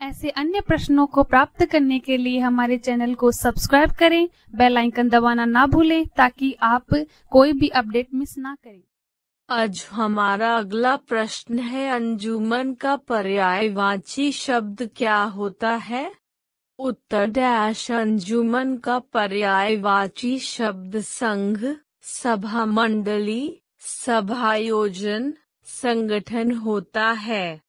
ऐसे अन्य प्रश्नों को प्राप्त करने के लिए हमारे चैनल को सब्सक्राइब करें, बेल आइकन दबाना ना भूलें, ताकि आप कोई भी अपडेट मिस ना करें। आज हमारा अगला प्रश्न है, अंजुमन का पर्यायवाची शब्द क्या होता है? उत्तर डैश, अंजुमन का पर्यायवाची शब्द संघ, सभा मंडली सभायोजन संगठन होता है।